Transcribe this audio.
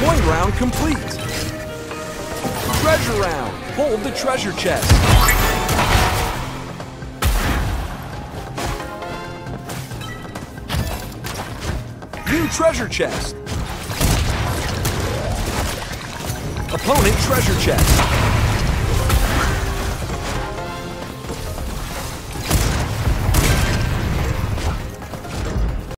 Coin round complete. Treasure round. Hold the treasure chest. New treasure chest. Opponent treasure chest.